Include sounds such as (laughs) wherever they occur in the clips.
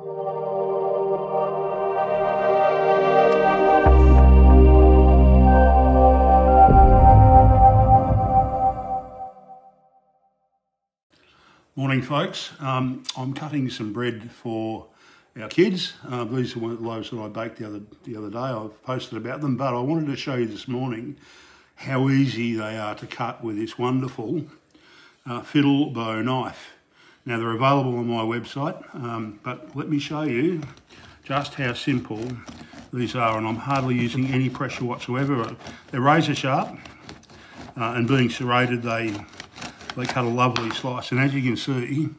Morning folks, um, I'm cutting some bread for our kids. Uh, these are the loaves that I baked the other, the other day. I've posted about them, but I wanted to show you this morning how easy they are to cut with this wonderful uh, fiddle bow knife. Now they're available on my website, um, but let me show you just how simple these are and I'm hardly using any pressure whatsoever. They're razor sharp uh, and being serrated they they cut a lovely slice. And as you can see,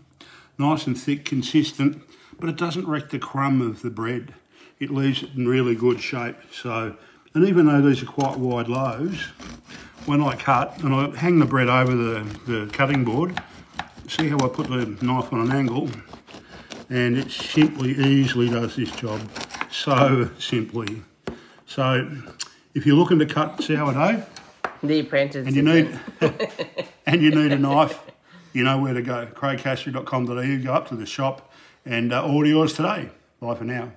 nice and thick, consistent, but it doesn't wreck the crumb of the bread. It leaves it in really good shape. So, and even though these are quite wide loaves, when I cut, and I hang the bread over the, the cutting board, see how I put the knife on an angle, and it simply easily does this job. So simply. So, if you're looking to cut sourdough, the apprentice. And you need (laughs) and you need a knife. You know where to go. CraigCastree.com.au. Go up to the shop and uh, order yours today. Bye for now.